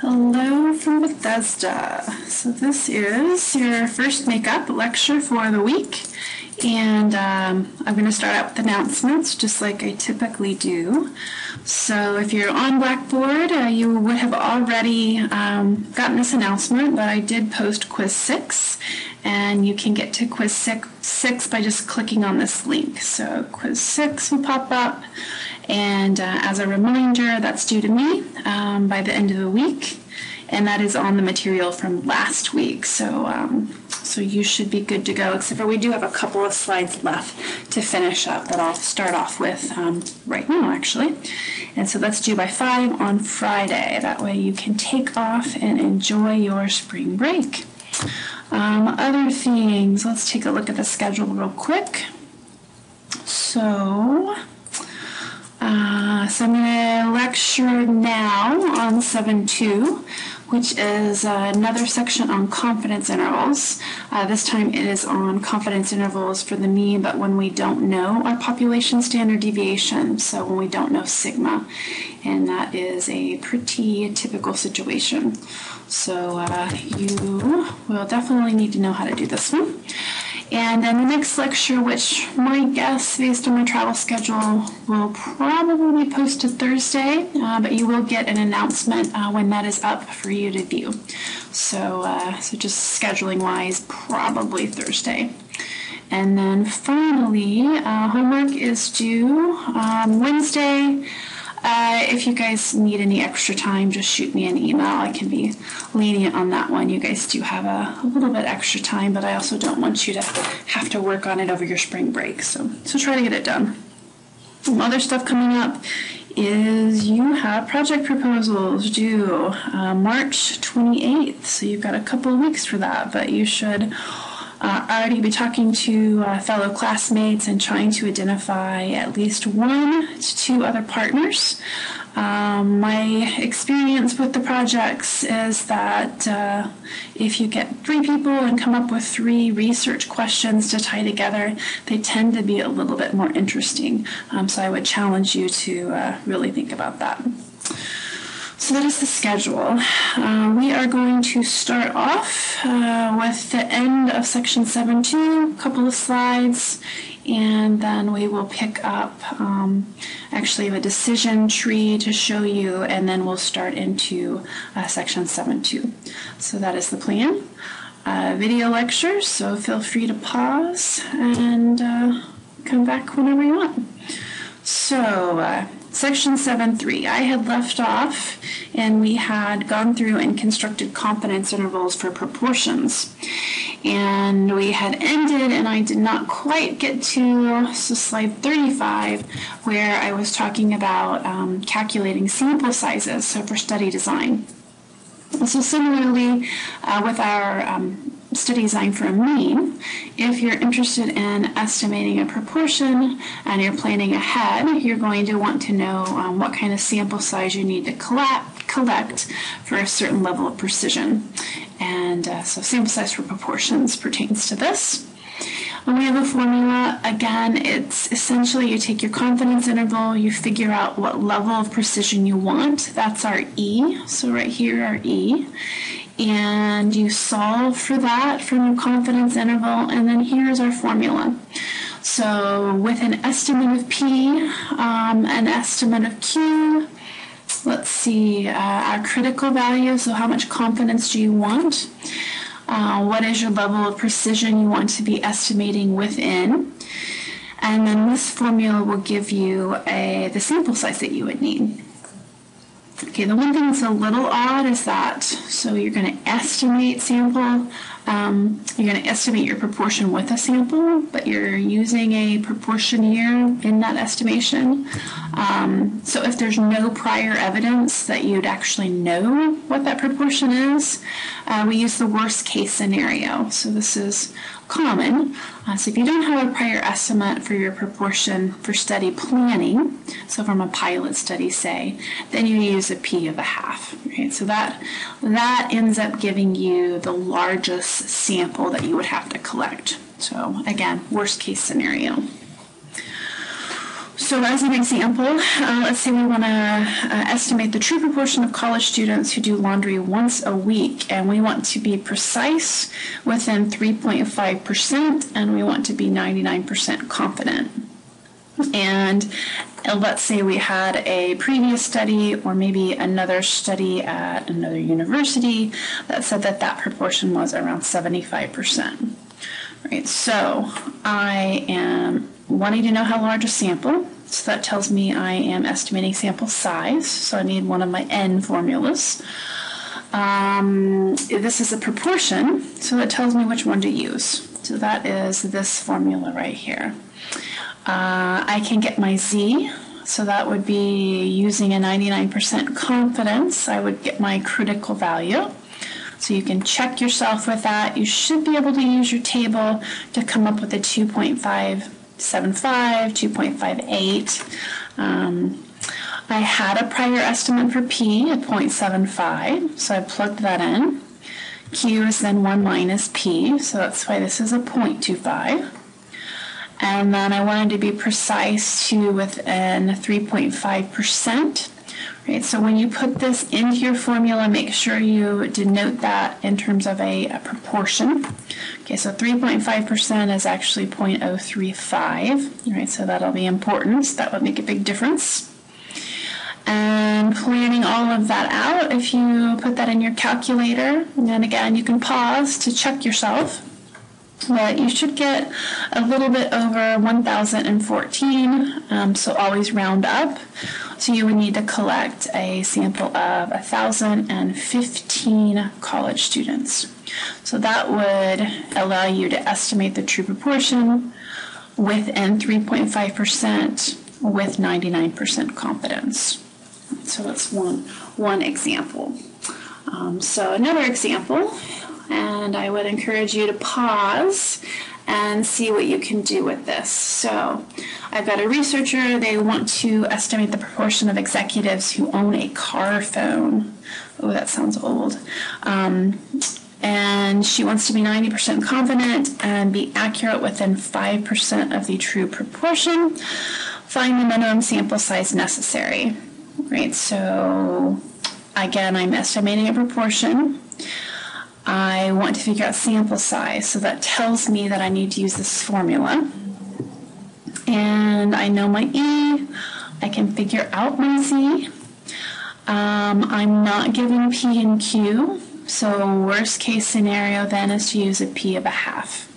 Hello from Bethesda. So, this is your first makeup lecture for the week. And um, I'm going to start out with announcements just like I typically do. So, if you're on Blackboard, uh, you would have already um, gotten this announcement, but I did post quiz six. And you can get to quiz six, six by just clicking on this link. So, quiz six will pop up. And uh, as a reminder, that's due to me um, by the end of the week, and that is on the material from last week. So, um, so you should be good to go. Except for we do have a couple of slides left to finish up that I'll start off with um, right now, actually. And so that's due by five on Friday. That way you can take off and enjoy your spring break. Um, other things. Let's take a look at the schedule real quick. So. Uh, so I'm going to lecture now on 7.2, which is uh, another section on confidence intervals. Uh, this time it is on confidence intervals for the mean, but when we don't know our population standard deviation, so when we don't know sigma, and that is a pretty typical situation. So uh, you will definitely need to know how to do this one. And then the next lecture, which my guess based on my travel schedule will probably be posted Thursday, uh, but you will get an announcement uh, when that is up for you to view. So, uh, so just scheduling wise, probably Thursday. And then finally, uh, homework is due um, Wednesday. Uh, if you guys need any extra time, just shoot me an email. I can be lenient on that one. You guys do have a, a, little bit extra time, but I also don't want you to have to work on it over your spring break. So, so try to get it done. Some other stuff coming up is you have project proposals due uh, March 28th. So you've got a couple of weeks for that, but you should uh, already be talking to uh, fellow classmates and trying to identify at least one to two other partners. Um, my experience with the projects is that uh, if you get three people and come up with three research questions to tie together, they tend to be a little bit more interesting. Um, so I would challenge you to uh, really think about that. So that is the schedule. Uh, we are going to start off uh, with the end of section 7.2, a couple of slides, and then we will pick up um, actually a decision tree to show you, and then we'll start into uh, section 7.2. So that is the plan. Video lectures, so feel free to pause and uh, come back whenever you want. So, uh, Section 7.3, I had left off and we had gone through and constructed confidence intervals for proportions. And we had ended, and I did not quite get to so slide 35, where I was talking about um, calculating sample sizes, so for study design. So similarly, uh, with our um, study design for a mean, if you're interested in estimating a proportion and you're planning ahead, you're going to want to know um, what kind of sample size you need to collect, for a certain level of precision. And uh, so sample size for proportions pertains to this. When we have a formula, again, it's essentially you take your confidence interval, you figure out what level of precision you want. That's our E. So right here, our E and you solve for that from your confidence interval, and then here's our formula. So with an estimate of P, um, an estimate of Q, let's see, uh, our critical value, so how much confidence do you want? Uh, what is your level of precision you want to be estimating within? And then this formula will give you a, the sample size that you would need. Okay, the one thing that's a little odd is that, so you're going to estimate sample, um, you're going to estimate your proportion with a sample, but you're using a proportion here in that estimation. Um, so if there's no prior evidence that you'd actually know what that proportion is, uh, we use the worst case scenario. So this is common. Uh, so if you don't have a prior estimate for your proportion for study planning, so from a pilot study, say, then you use a p of a half. Right? So that that ends up giving you the largest sample that you would have to collect. So again, worst case scenario. So as an example, uh, let's say we want to uh, estimate the true proportion of college students who do laundry once a week, and we want to be precise within 3.5%, and we want to be 99% confident. And uh, let's say we had a previous study or maybe another study at another university that said that that proportion was around 75%. Right, so I am wanting to know how large a sample. So that tells me I am estimating sample size. So I need one of my n formulas. Um, this is a proportion, so that tells me which one to use. So that is this formula right here. Uh, I can get my z, so that would be using a 99% confidence. I would get my critical value. So you can check yourself with that. You should be able to use your table to come up with a 2.5 2.75, 2.58. Um, I had a prior estimate for P at 0.75, so I plugged that in. Q is then 1 minus P, so that's why this is a 0.25. And then I wanted to be precise to within 3.5%. Right, so when you put this into your formula, make sure you denote that in terms of a, a proportion. Okay, so 3.5% is actually 0.035, right, so that'll be important. That would make a big difference. And planning all of that out, if you put that in your calculator, and again, you can pause to check yourself but you should get a little bit over 1,014, um, so always round up. So you would need to collect a sample of 1,015 college students. So that would allow you to estimate the true proportion within 3.5% with 99% confidence. So that's one, one example. Um, so another example, and I would encourage you to pause and see what you can do with this. So I've got a researcher, they want to estimate the proportion of executives who own a car phone. Oh, that sounds old. Um, and she wants to be 90% confident and be accurate within 5% of the true proportion. Find the minimum sample size necessary. Right, so again, I'm estimating a proportion. I want to figure out sample size, so that tells me that I need to use this formula. And I know my E, I can figure out my Z. Um, I'm not given P and Q, so worst case scenario then is to use a P of a half.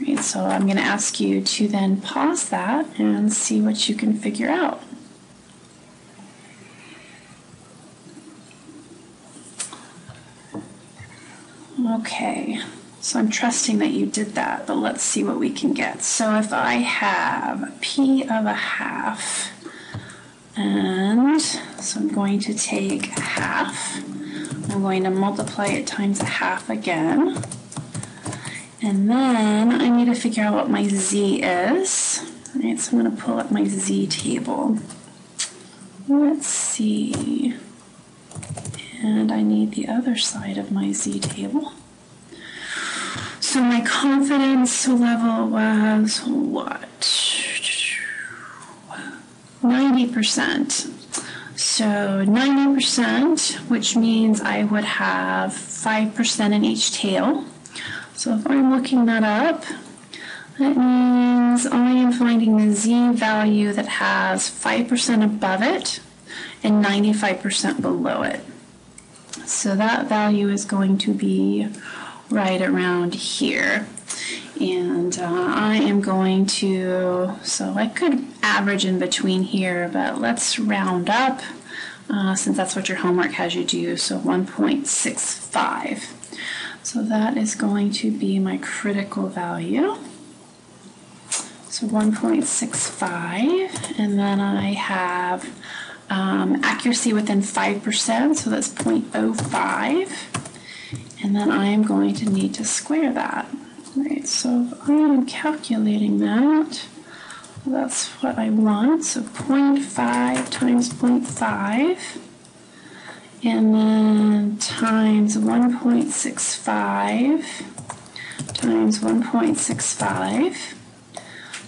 Right, so I'm going to ask you to then pause that and see what you can figure out. Okay, so I'm trusting that you did that, but let's see what we can get. So if I have p of a half, and so I'm going to take half, I'm going to multiply it times a half again, and then I need to figure out what my z is. All right, so I'm going to pull up my z table. Let's see. And I need the other side of my z table. So my confidence level was what? 90%. So 90%, which means I would have 5% in each tail. So if I'm looking that up, that means I am finding the z value that has 5% above it and 95% below it. So that value is going to be right around here. And uh, I am going to, so I could average in between here, but let's round up uh, since that's what your homework has you do. So 1.65. So that is going to be my critical value. So 1.65, and then I have um, accuracy within 5%, so that's 0.05. And then I am going to need to square that. Right, so I am calculating that, that's what I want. So 0.5 times 0.5, and then times 1.65 times 1.65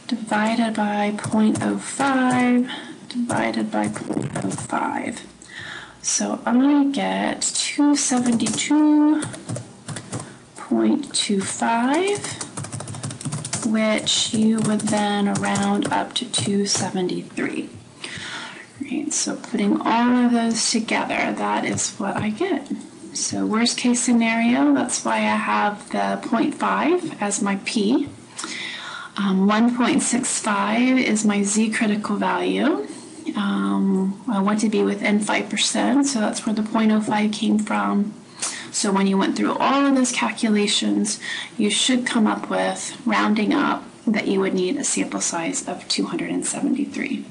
divided by 0.05 divided by 0.05. So I'm going to get 272.25, which you would then round up to 273. Right, so putting all of those together, that is what I get. So worst case scenario, that's why I have the 0.5 as my P. Um, 1.65 is my Z critical value. Um, I want to be within 5%, so that's where the 0.05 came from. So when you went through all of those calculations, you should come up with, rounding up, that you would need a sample size of 273.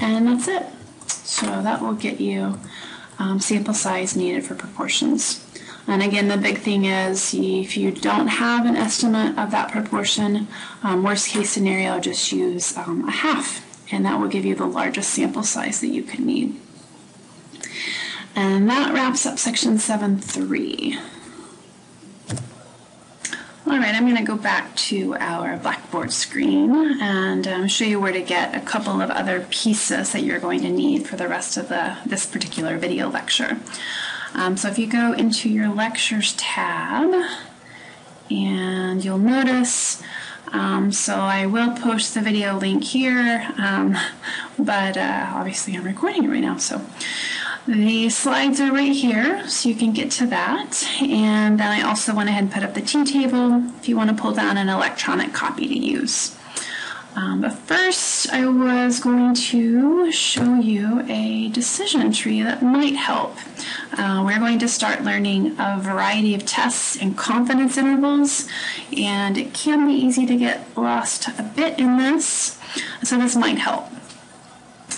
And that's it. So that will get you um, sample size needed for proportions. And again, the big thing is if you don't have an estimate of that proportion, um, worst case scenario, just use um, a half, and that will give you the largest sample size that you can need. And that wraps up section 7.3. All right, I'm going to go back to our Blackboard screen and um, show you where to get a couple of other pieces that you're going to need for the rest of the this particular video lecture. Um, so if you go into your lectures tab, and you'll notice, um, so I will post the video link here, um, but uh, obviously I'm recording it right now, so the slides are right here, so you can get to that. And then I also went ahead and put up the T-table if you want to pull down an electronic copy to use. Um, but first, I was going to show you a decision tree that might help. Uh, we're going to start learning a variety of tests and confidence intervals, and it can be easy to get lost a bit in this, so this might help.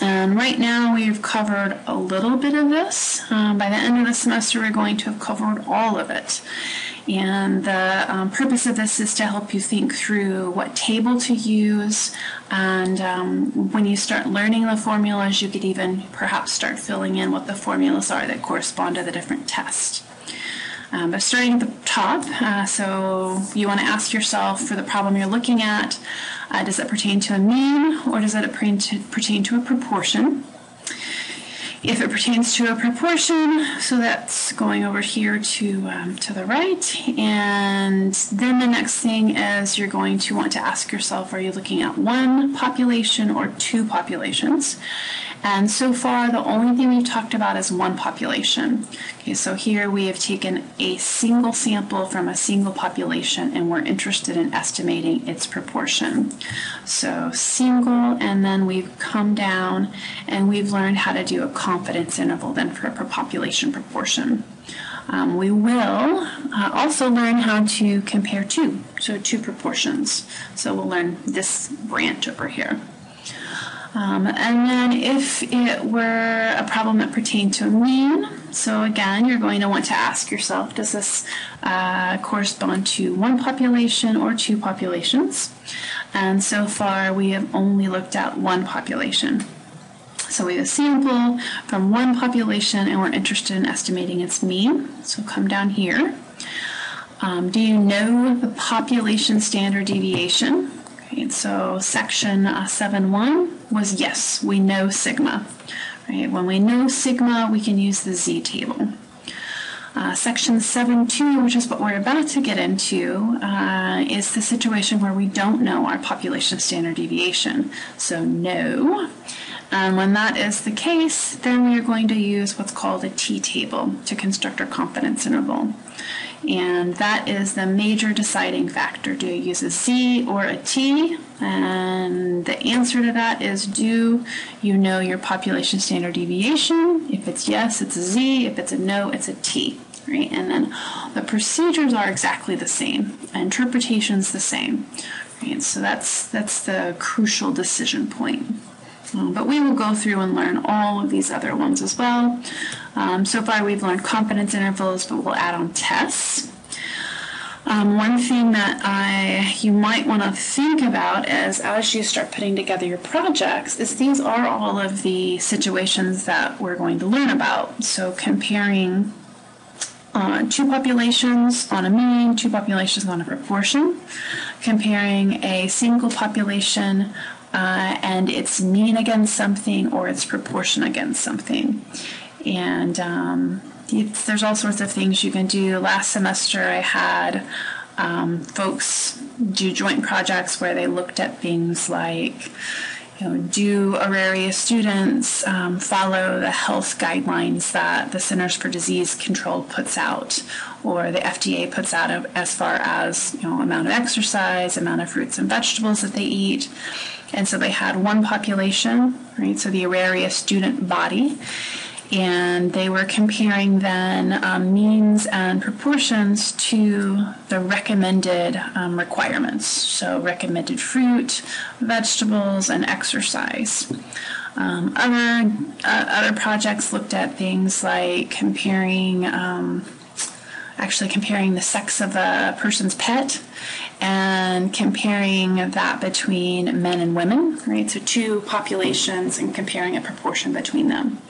And right now we've covered a little bit of this. Um, by the end of the semester, we're going to have covered all of it. And the um, purpose of this is to help you think through what table to use. And um, when you start learning the formulas, you could even perhaps start filling in what the formulas are that correspond to the different tests. Um, but starting at the top, uh, so you want to ask yourself for the problem you're looking at, uh, does it pertain to a mean or does it pertain to, pertain to a proportion? If it pertains to a proportion, so that's going over here to, um, to the right. And then the next thing is you're going to want to ask yourself, are you looking at one population or two populations? And so far, the only thing we've talked about is one population. Okay, so here we have taken a single sample from a single population and we're interested in estimating its proportion. So single, and then we've come down and we've learned how to do a confidence interval then for a population proportion. Um, we will uh, also learn how to compare two, so two proportions. So we'll learn this branch over here. Um, and then if it were a problem that pertained to a mean, so again, you're going to want to ask yourself, does this uh, correspond to one population or two populations? And so far, we have only looked at one population. So we have a sample from one population and we're interested in estimating its mean. So come down here. Um, do you know the population standard deviation? Okay, so section uh, 7.1 was yes, we know sigma. Right? When we know sigma, we can use the z table. Uh, section 7.2, which is what we're about to get into, uh, is the situation where we don't know our population standard deviation. So no. And when that is the case, then we are going to use what's called a t-table to construct our confidence interval. And that is the major deciding factor. Do you use a Z or a T? And the answer to that is do you know your population standard deviation? If it's yes, it's a Z. If it's a no, it's a T. Right? And then the procedures are exactly the same. Interpretation's the same. Right? So that's that's the crucial decision point. But we will go through and learn all of these other ones as well. Um, so far, we've learned confidence intervals, but we'll add on tests. Um, one thing that I you might want to think about is as you start putting together your projects is these are all of the situations that we're going to learn about. So comparing uh, two populations on a mean, two populations on a proportion. comparing a single population uh, and its mean against something or its proportion against something. And um, there's all sorts of things you can do. Last semester, I had um, folks do joint projects where they looked at things like you know, do Auraria students um, follow the health guidelines that the Centers for Disease Control puts out or the FDA puts out as far as you know amount of exercise, amount of fruits and vegetables that they eat. And so they had one population, right? So the Auraria student body, and they were comparing then um, means and proportions to the recommended um, requirements. So, recommended fruit, vegetables, and exercise. Um, other uh, other projects looked at things like comparing, um, actually comparing the sex of a person's pet and comparing that between men and women, right? So two populations and comparing a proportion between them,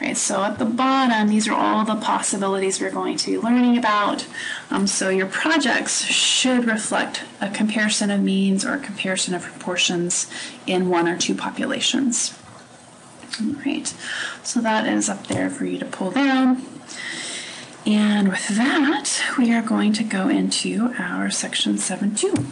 right? So at the bottom, these are all the possibilities we're going to be learning about. Um, so your projects should reflect a comparison of means or a comparison of proportions in one or two populations. All right, so that is up there for you to pull down. And with that, we are going to go into our section 7.2.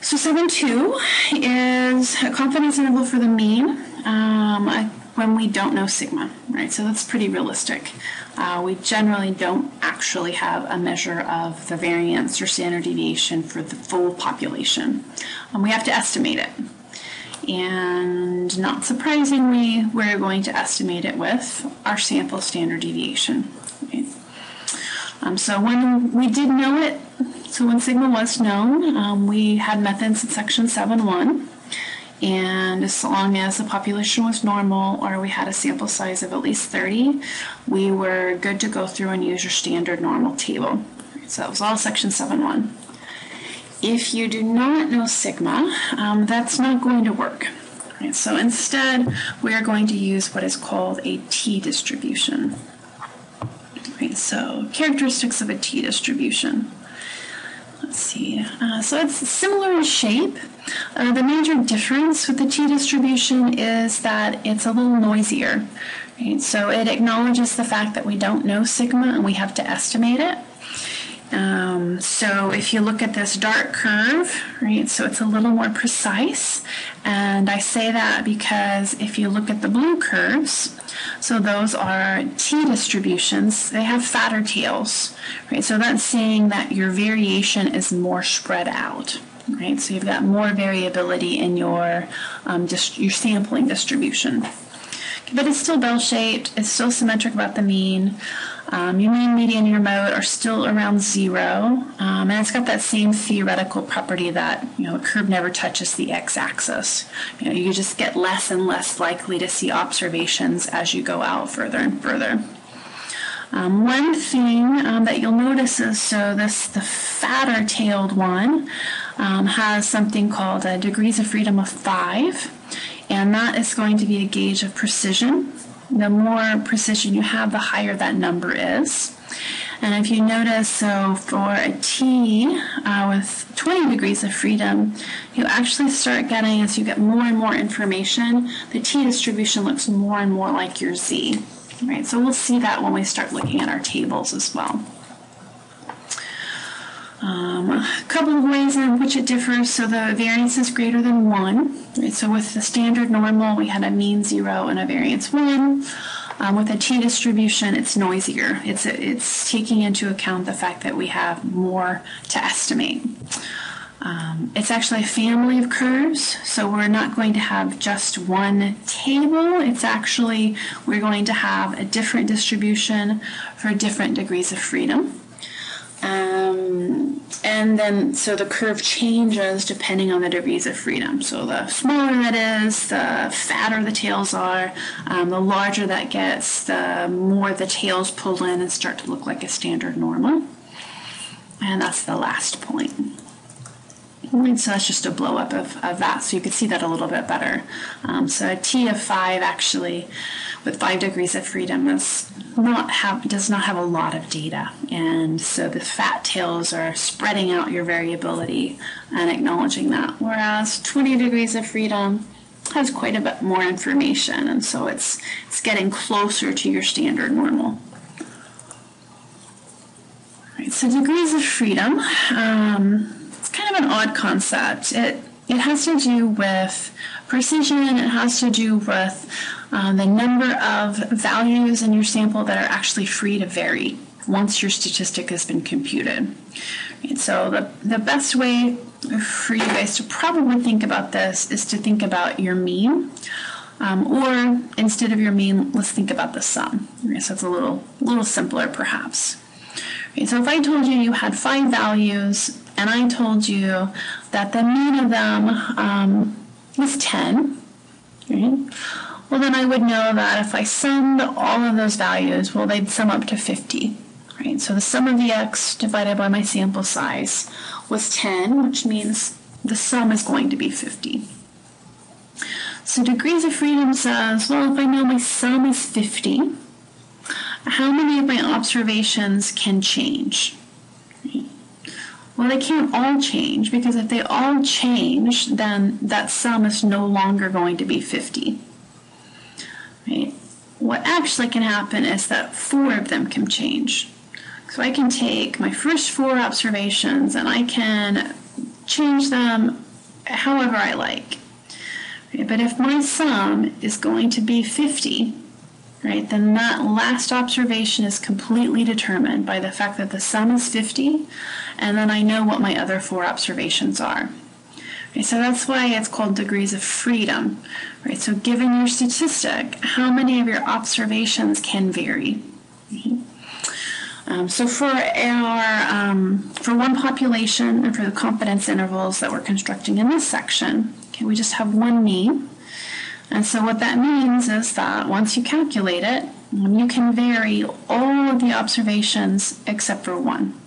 So 7.2 is a confidence interval for the mean um, when we don't know sigma, right? So that's pretty realistic. Uh, we generally don't actually have a measure of the variance or standard deviation for the full population. Um, we have to estimate it. And not surprisingly, we're going to estimate it with our sample standard deviation. Um, so when we did know it, so when sigma was known, um, we had methods in section 7.1. And as long as the population was normal or we had a sample size of at least 30, we were good to go through and use your standard normal table. So that was all section 7.1. If you do not know sigma, um, that's not going to work. Right, so instead, we are going to use what is called a t distribution. Right, so characteristics of a t distribution. Let's see. Uh, so it's similar in shape. Uh, the major difference with the t distribution is that it's a little noisier. Right? So it acknowledges the fact that we don't know sigma and we have to estimate it. Um, so if you look at this dark curve, right, so it's a little more precise. And I say that because if you look at the blue curves, so those are t distributions, they have fatter tails, right? So that's saying that your variation is more spread out, right? So you've got more variability in your, um, just your sampling distribution. But it's still bell-shaped, it's still symmetric about the mean. Um, your mean, median, and your mode are still around zero, um, and it's got that same theoretical property that you know a curve never touches the x-axis. You know, you just get less and less likely to see observations as you go out further and further. Um, one thing um, that you'll notice is so this the fatter tailed one um, has something called a degrees of freedom of five, and that is going to be a gauge of precision the more precision you have, the higher that number is. And if you notice, so for a T uh, with 20 degrees of freedom, you actually start getting, as you get more and more information, the T distribution looks more and more like your Z. Right, so we'll see that when we start looking at our tables as well. Um, a couple of ways in which it differs. So the variance is greater than 1. Right? So with the standard normal, we had a mean 0 and a variance 1. Um, with a t distribution, it's noisier. It's, it's taking into account the fact that we have more to estimate. Um, it's actually a family of curves, so we're not going to have just one table. It's actually, we're going to have a different distribution for different degrees of freedom. Um, and then, so the curve changes depending on the degrees of freedom. So the smaller that is, the fatter the tails are, um, the larger that gets, the more the tails pull in and start to look like a standard normal. And that's the last point. So that's just a blow up of, of that. So you can see that a little bit better. Um, so a T of five actually with five degrees of freedom is not have does not have a lot of data. And so the fat tails are spreading out your variability and acknowledging that. Whereas 20 degrees of freedom has quite a bit more information and so it's it's getting closer to your standard normal. Right, so degrees of freedom. Um, of an odd concept. It it has to do with precision. It has to do with uh, the number of values in your sample that are actually free to vary once your statistic has been computed. Right, so the the best way for you guys to probably think about this is to think about your mean. Um, or instead of your mean, let's think about the sum. Okay, so it's a little, little simpler perhaps. Okay, so if I told you you had five values and I told you that the mean of them um, was 10, right? well, then I would know that if I summed all of those values, well, they'd sum up to 50. Right? So the sum of the x divided by my sample size was 10, which means the sum is going to be 50. So degrees of freedom says, well, if I know my sum is 50, how many of my observations can change? Well, they can't all change because if they all change, then that sum is no longer going to be 50. Right? What actually can happen is that four of them can change. So I can take my first four observations and I can change them however I like. But if my sum is going to be 50, right, then that last observation is completely determined by the fact that the sum is 50 and then I know what my other four observations are. Right, so that's why it's called degrees of freedom. Right, so given your statistic, how many of your observations can vary? Um, so for our um, for one population and for the confidence intervals that we're constructing in this section, okay, we just have one mean. And so what that means is that once you calculate it, you can vary all of the observations except for one.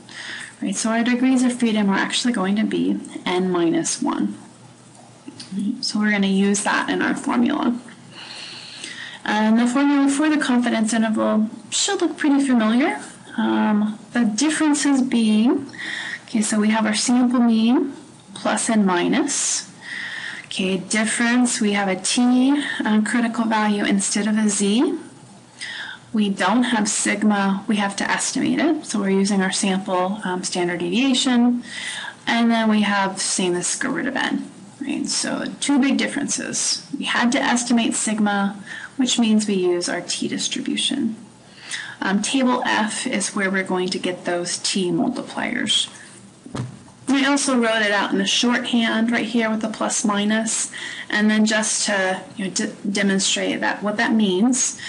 Right, so our degrees of freedom are actually going to be n minus 1. So we're going to use that in our formula. And the formula for the confidence interval should look pretty familiar. Um, the differences being, okay, so we have our sample mean plus and minus. Okay, difference, we have a t critical value instead of a z. We don't have sigma, we have to estimate it. So we're using our sample um, standard deviation. And then we have same as square root of n. Right? So two big differences. We had to estimate sigma, which means we use our t distribution. Um, table F is where we're going to get those t multipliers. I also wrote it out in a shorthand right here with the plus minus, and then just to you know, demonstrate that what that means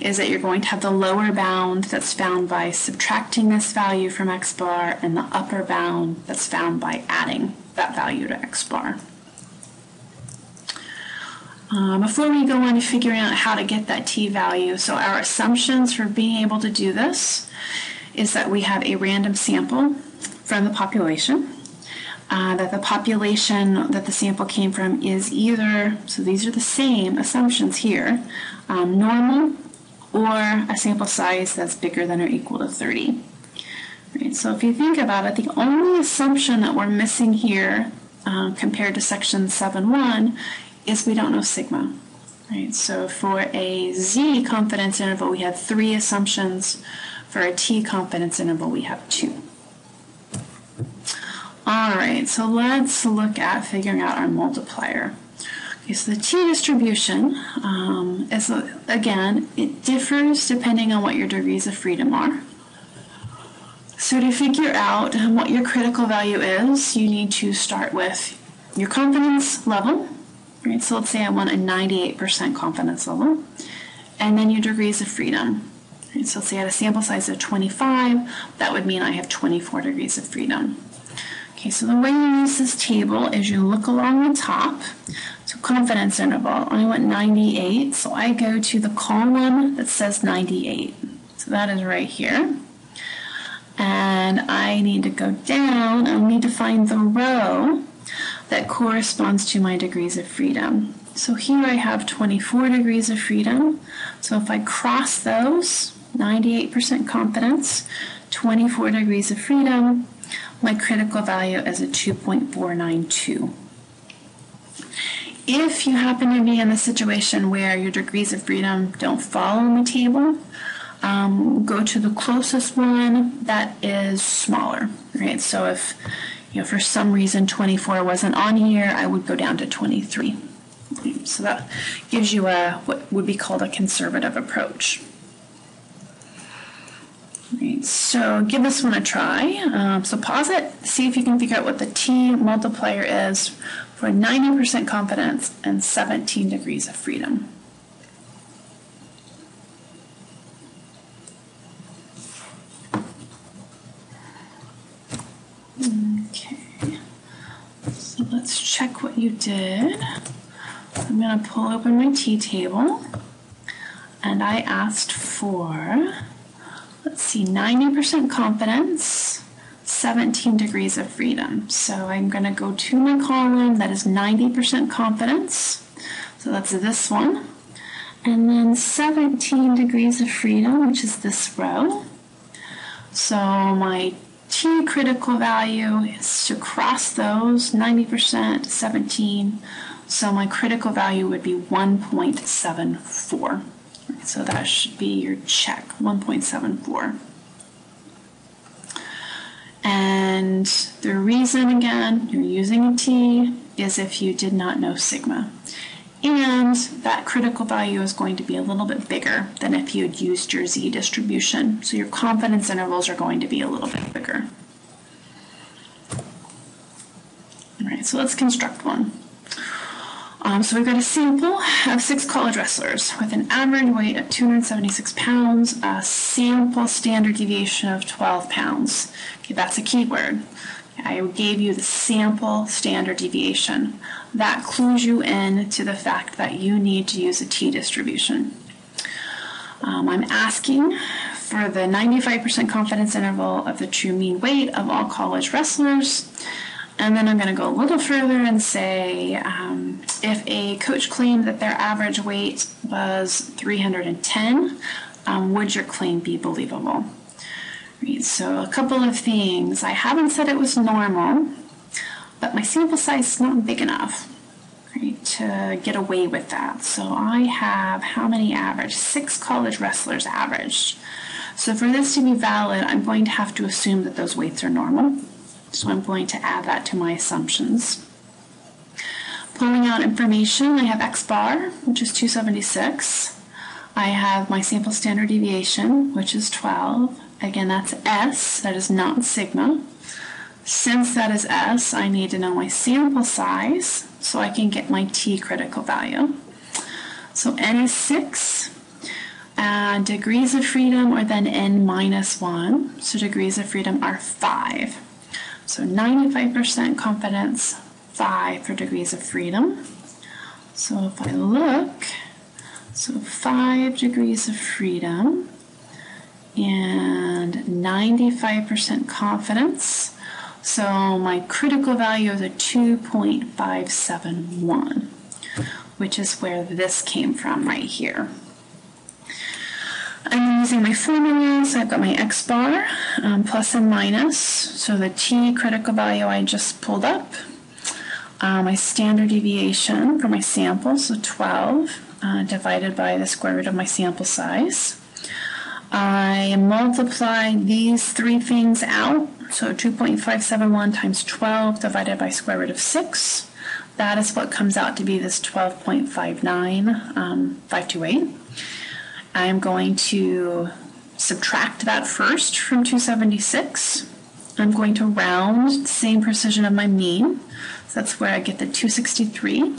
is that you're going to have the lower bound that's found by subtracting this value from x bar, and the upper bound that's found by adding that value to x bar. Uh, before we go on to figuring out how to get that t value, so our assumptions for being able to do this is that we have a random sample from the population uh, that the population that the sample came from is either, so these are the same assumptions here, um, normal or a sample size that's bigger than or equal to 30. Right, so if you think about it, the only assumption that we're missing here uh, compared to section 7.1 is we don't know sigma. Right, so for a z confidence interval, we have three assumptions. For a t confidence interval, we have two. All right, so let's look at figuring out our multiplier. Okay, so the t-distribution um, is, again, it differs depending on what your degrees of freedom are. So to figure out what your critical value is, you need to start with your confidence level. Right, so let's say I want a 98% confidence level, and then your degrees of freedom. Right, so let's say I had a sample size of 25, that would mean I have 24 degrees of freedom. Okay, so the way you use this table is you look along the top. So confidence interval, I want 98, so I go to the column that says 98. So that is right here. And I need to go down, I need to find the row that corresponds to my degrees of freedom. So here I have 24 degrees of freedom. So if I cross those, 98% confidence, 24 degrees of freedom, my critical value is a 2.492. If you happen to be in a situation where your degrees of freedom don't fall on the table, um, go to the closest one that is smaller, right? So if, you know, for some reason 24 wasn't on here, I would go down to 23. So that gives you a what would be called a conservative approach. So give this one a try. Um, so pause it, see if you can figure out what the T multiplier is for 90% confidence and 17 degrees of freedom. Okay, so let's check what you did. I'm going to pull open my T table and I asked for, let's see, 90% confidence, 17 degrees of freedom. So I'm going to go to my column that is 90% confidence. So that's this one. And then 17 degrees of freedom, which is this row. So my T critical value is to cross those 90%, 17. So my critical value would be 1.74. So that should be your check, 1.74. And the reason, again, you're using a T is if you did not know sigma. And that critical value is going to be a little bit bigger than if you had used your Z distribution. So your confidence intervals are going to be a little bit bigger. All right, so let's construct one. Um, so we've got a sample of six college wrestlers with an average weight of 276 pounds, a sample standard deviation of 12 pounds. Okay, that's a keyword. I gave you the sample standard deviation. That clues you in to the fact that you need to use a t distribution. Um, I'm asking for the 95% confidence interval of the true mean weight of all college wrestlers. And then I'm going to go a little further and say um, if a coach claimed that their average weight was 310, um, would your claim be believable? Right, so a couple of things. I haven't said it was normal, but my sample size is not big enough right, to get away with that. So I have how many average? Six college wrestlers averaged. So for this to be valid, I'm going to have to assume that those weights are normal. So I'm going to add that to my assumptions. Pulling out information, I have x bar, which is 276. I have my sample standard deviation, which is 12. Again, that's S, that is not sigma. Since that is S, I need to know my sample size so I can get my T critical value. So N is 6. And degrees of freedom are then N minus 1. So degrees of freedom are 5. So 95% confidence, 5 for degrees of freedom. So if I look, so 5 degrees of freedom and 95% confidence. So my critical value is a 2.571, which is where this came from right here. I'm using my formula, so I've got my x bar, um, plus and minus, so the t critical value I just pulled up, uh, my standard deviation for my sample, so 12, uh, divided by the square root of my sample size. I multiply these three things out, so 2.571 times 12 divided by square root of 6. That is what comes out to be this 12.59, um, 528. I'm going to subtract that first from 276. I'm going to round the same precision of my mean. So that's where I get the 263.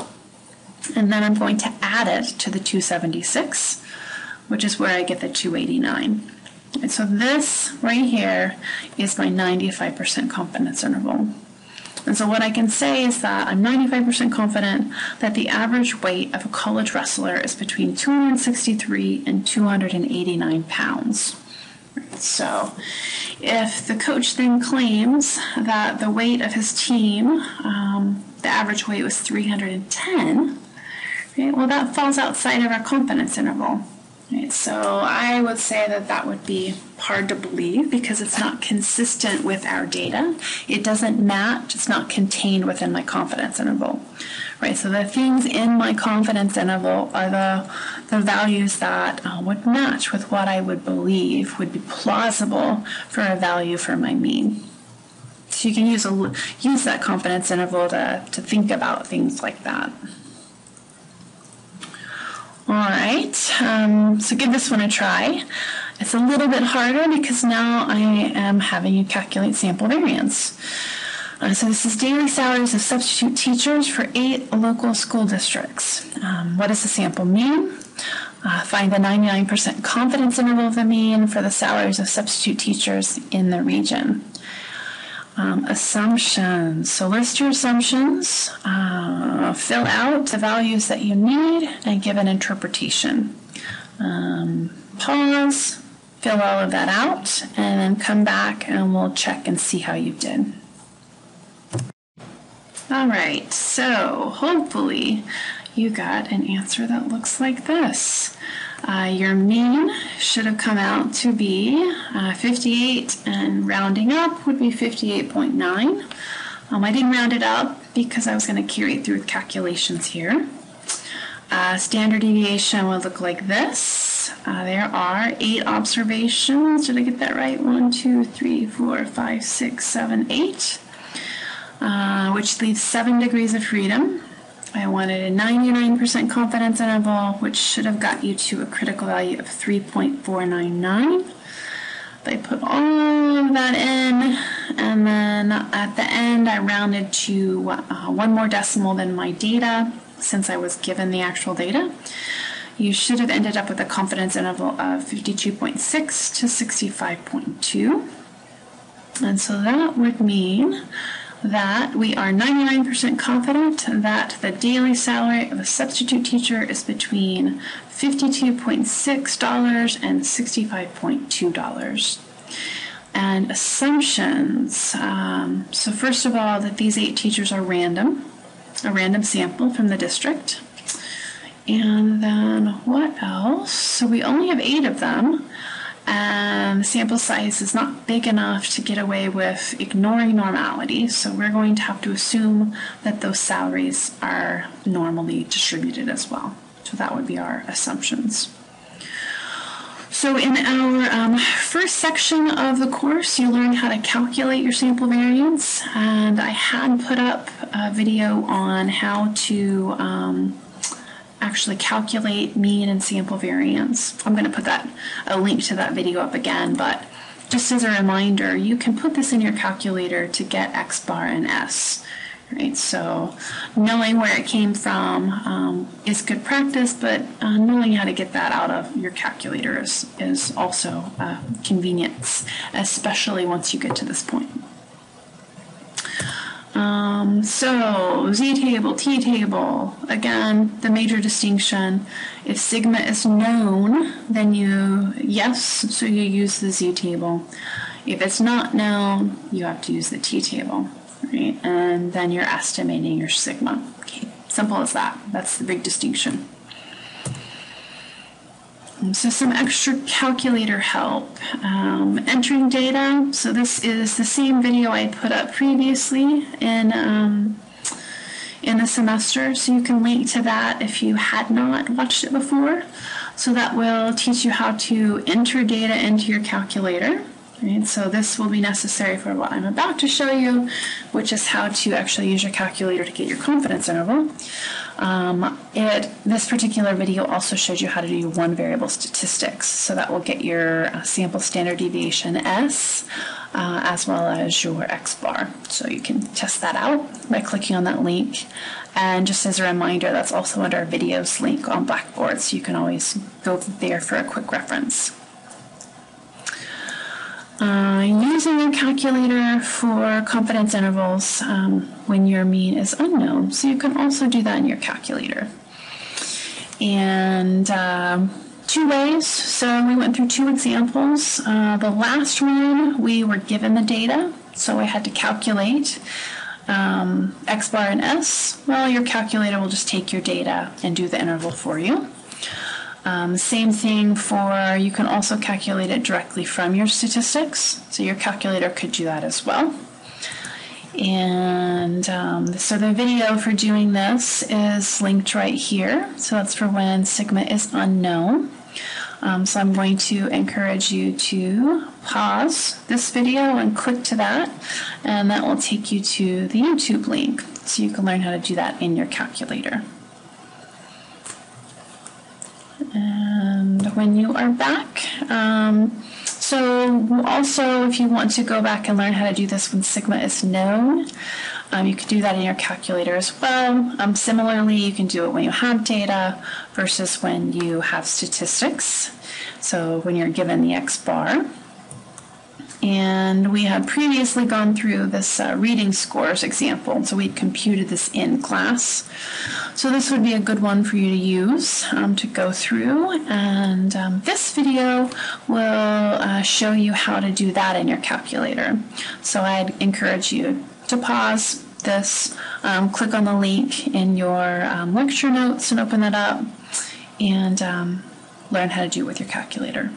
And then I'm going to add it to the 276, which is where I get the 289. And so this right here is my 95% confidence interval. And so what I can say is that I'm 95% confident that the average weight of a college wrestler is between 263 and 289 pounds. So if the coach then claims that the weight of his team, um, the average weight was 310, right, well, that falls outside of our confidence interval. Right, so I would say that that would be hard to believe because it's not consistent with our data. It doesn't match. It's not contained within my confidence interval. Right. So the things in my confidence interval are the the values that uh, would match with what I would believe would be plausible for a value for my mean. So you can use a use that confidence interval to to think about things like that. All right, um, so give this one a try. It's a little bit harder because now I am having you calculate sample variance. Uh, so this is daily salaries of substitute teachers for eight local school districts. Um, what does the sample mean? Uh, find the 99% confidence interval of the mean for the salaries of substitute teachers in the region. Um, assumptions. So list your assumptions, uh, fill out the values that you need, and give an interpretation. Um, pause, fill all of that out, and then come back and we'll check and see how you did. All right, so hopefully you got an answer that looks like this. Uh, your mean should have come out to be uh, 58 and rounding up would be 58.9. Um, I didn't round it up because I was going to carry it through with calculations here. Uh, standard deviation would look like this. Uh, there are eight observations. Did I get that right? One, two, three, four, five, six, seven, eight. Uh, which leaves seven degrees of freedom. I wanted a 99% confidence interval, which should have got you to a critical value of 3.499. I put all of that in, and then at the end, I rounded to uh, one more decimal than my data since I was given the actual data. You should have ended up with a confidence interval of 52.6 to 65.2. And so that would mean that we are 99% confident that the daily salary of a substitute teacher is between $52.6 and $65.2. And assumptions. Um, so, first of all, that these eight teachers are random, a random sample from the district. And then what else? So, we only have eight of them and the sample size is not big enough to get away with ignoring normality. So we're going to have to assume that those salaries are normally distributed as well. So that would be our assumptions. So in our um, first section of the course, you learn how to calculate your sample variance, and I had put up a video on how to um, actually calculate mean and sample variance. I'm going to put that a link to that video up again, but just as a reminder, you can put this in your calculator to get X bar and S. Right, so knowing where it came from um, is good practice, but uh, knowing how to get that out of your calculator is, is also uh, convenience, especially once you get to this point. Um, so z table, t table, again, the major distinction. If sigma is known, then you, yes, so you use the z table. If it's not known, you have to use the t table, right? And then you're estimating your sigma. Okay, simple as that. That's the big distinction. So some extra calculator help. Um, entering data. So this is the same video I put up previously in um, in the semester. So you can link to that if you had not watched it before. So that will teach you how to enter data into your calculator. Right, so this will be necessary for what I'm about to show you, which is how to actually use your calculator to get your confidence interval. Um, it this particular video also shows you how to do one variable statistics, so that will get your uh, sample standard deviation S uh, as well as your X bar. So you can test that out by clicking on that link. And just as a reminder, that's also under our videos link on Blackboard, so you can always go there for a quick reference. Uh, using a calculator for confidence intervals um, when your mean is unknown. So you can also do that in your calculator. And um, two ways. So we went through two examples. Uh, the last one, we were given the data, so I had to calculate um, X bar and S. Well, your calculator will just take your data and do the interval for you. Um, same thing for, you can also calculate it directly from your statistics. So your calculator could do that as well. And um, so the video for doing this is linked right here. So that's for when sigma is unknown. Um, so I'm going to encourage you to pause this video and click to that, and that will take you to the YouTube link so you can learn how to do that in your calculator. When you are back, um, so also if you want to go back and learn how to do this when sigma is known, um, you can do that in your calculator as well. Um, similarly, you can do it when you have data versus when you have statistics. So when you're given the X bar. And we had previously gone through this uh, reading scores example, so we computed this in class. So this would be a good one for you to use um, to go through. And um, this video will uh, show you how to do that in your calculator. So I'd encourage you to pause this, um, click on the link in your um, lecture notes and open that up and um, learn how to do it with your calculator.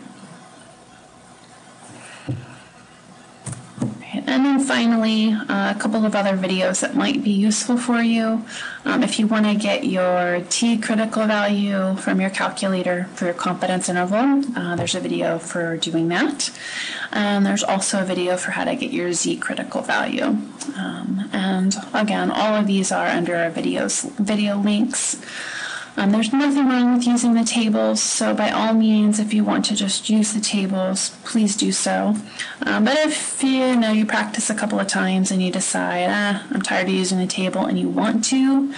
And then finally, uh, a couple of other videos that might be useful for you. Um, if you want to get your T critical value from your calculator for your confidence interval, uh, there's a video for doing that. And there's also a video for how to get your Z critical value. Um, and again, all of these are under our videos, video links. Um, there's nothing wrong with using the tables, so by all means, if you want to just use the tables, please do so. Um, but if you know you practice a couple of times and you decide, ah, I'm tired of using the table, and you want to,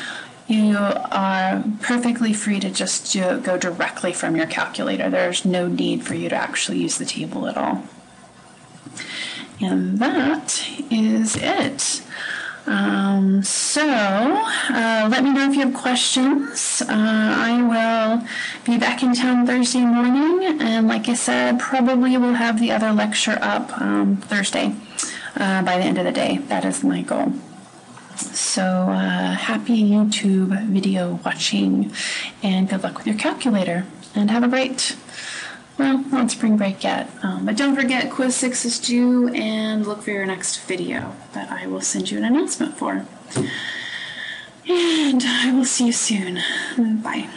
you are perfectly free to just do, go directly from your calculator. There's no need for you to actually use the table at all. And that is it. Um, so uh, let me know if you have questions. Uh, I will be back in town Thursday morning, and like I said, probably will have the other lecture up um, Thursday uh, by the end of the day. That is my goal. So uh, happy YouTube video watching, and good luck with your calculator, and have a great well, not spring break yet. Um, but don't forget, quiz six is due, and look for your next video that I will send you an announcement for. And I will see you soon. Bye.